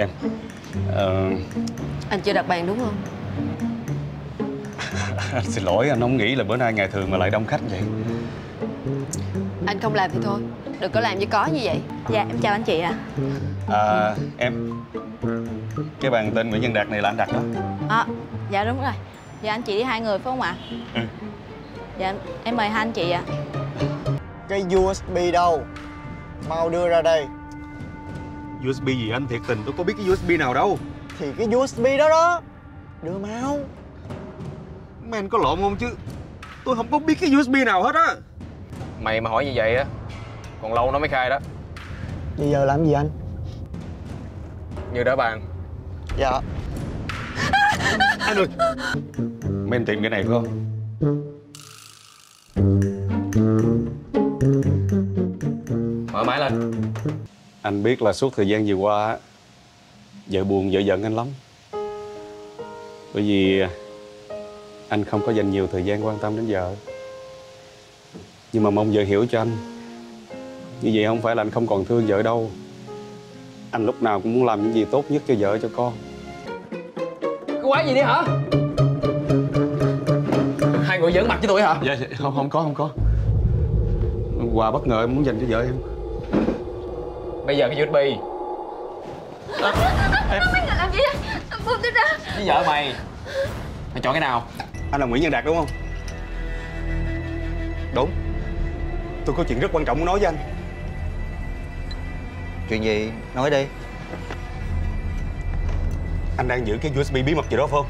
Em. Ờ, Anh chưa đặt bàn đúng không? Anh xin lỗi anh không nghĩ là bữa nay ngày thường mà lại đông khách vậy. Anh không làm thì thôi Đừng có làm như có như vậy. Dạ em chào anh chị ạ. À, Em. Cái bàn tên Nguyễn Văn Đạt này là anh đặt đó. À, Dạ đúng rồi. Dạ anh chị đi hai người phải không ạ? Ừ. Dạ em mời hai anh chị ạ. Cái USB đâu? Mau đưa ra đây USB gì anh? Thiệt tình tôi có biết cái USB nào đâu. Thì cái USB đó đó Đưa mau anh có lộn không chứ? Tôi không có biết cái USB nào hết á. Mày mà hỏi như vậy á Còn lâu nó mới khai đó. Bây giờ làm gì anh? Như đỡ bàn Dạ. Anh ơi. Anh tìm cái này phải không? Mở máy lên Anh biết là suốt thời gian vừa qua á, Vợ buồn vợ giận anh lắm. Bởi vì Anh không có dành nhiều thời gian quan tâm đến vợ. Nhưng mà mong vợ hiểu cho anh. Như vậy không phải là anh không còn thương vợ đâu. Anh lúc nào cũng muốn làm những gì tốt nhất cho vợ cho con. Cái quái gì đi hả? Hai người giỡn mặt với tôi hả? Dạ không không có không có. Quà bất ngờ em muốn dành cho vợ em bây giờ cái usb à, ờ, ờ, ờ, em mình đã làm gì buông tôi ra. Với vợ mày. Mày chọn cái nào? Anh là nguyễn nhân đạt đúng không? Đúng. Tôi có chuyện rất quan trọng muốn nói với anh. Chuyện gì? Nói đi. Anh đang giữ cái usb bí mật gì đó phải không?